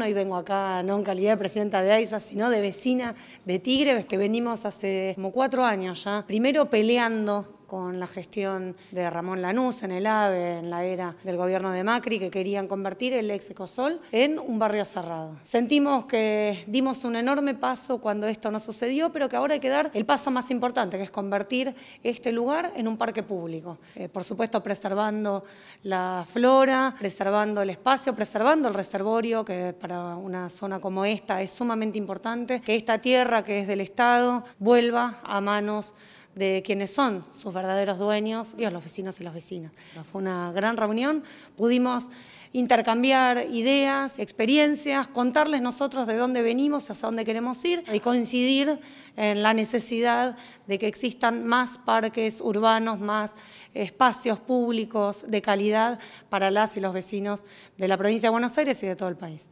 Hoy vengo acá no en calidad de presidenta de AISA, sino de vecina de Tigre, que venimos hace como cuatro años ya. Primero peleando con la gestión de Ramón Lanús en el AVE, en la era del gobierno de Macri, que querían convertir el ex Ecosol en un barrio cerrado. Sentimos que dimos un enorme paso cuando esto no sucedió, pero que ahora hay que dar el paso más importante, que es convertir este lugar en un parque público. Eh, por supuesto, preservando la flora, preservando el espacio, preservando el reservorio, que para una zona como esta es sumamente importante, que esta tierra que es del Estado vuelva a manos de quienes son sus verdaderos dueños, Dios, los vecinos y las vecinas. Fue una gran reunión, pudimos intercambiar ideas, experiencias, contarles nosotros de dónde venimos, hacia dónde queremos ir y coincidir en la necesidad de que existan más parques urbanos, más espacios públicos de calidad para las y los vecinos de la provincia de Buenos Aires y de todo el país.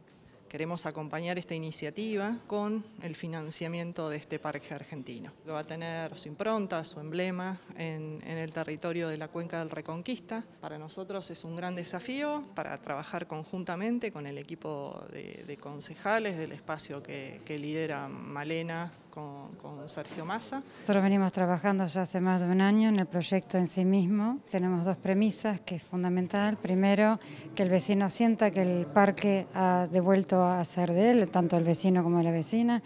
Queremos acompañar esta iniciativa con el financiamiento de este parque argentino. Va a tener su impronta, su emblema en, el territorio de la Cuenca del Reconquista. Para nosotros es un gran desafío para trabajar conjuntamente con el equipo de, concejales del espacio que, que lidera Malena con, Sergio Massa. Nosotros venimos trabajando ya hace más de un año en el proyecto en sí mismo. Tenemos dos premisas que es fundamental. Primero, que el vecino sienta que el parque ha devuelto a ser de él, tanto el vecino como la vecina.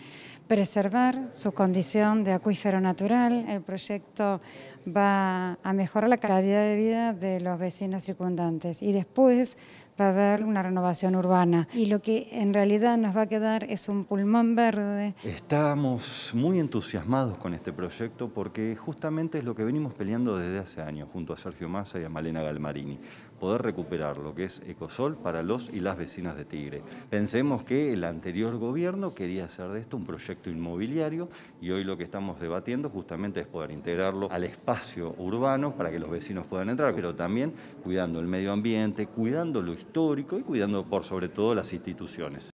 Preservar su condición de acuífero natural. El proyecto va a mejorar la calidad de vida de los vecinos circundantes. Y después va a haber una renovación urbana. Y lo que en realidad nos va a quedar es un pulmón verde. Estamos muy entusiasmados con este proyecto porque justamente es lo que venimos peleando desde hace años junto a Sergio Massa y a Malena Galmarini, poder recuperar lo que es Ecosol para los y las vecinas de Tigre. Pensemos que el anterior gobierno quería hacer de esto un inmobiliario y hoy lo que estamos debatiendo justamente es poder integrarlo al espacio urbano para que los vecinos puedan entrar, pero también cuidando el medio ambiente, cuidando lo histórico y cuidando por sobre todo las instituciones.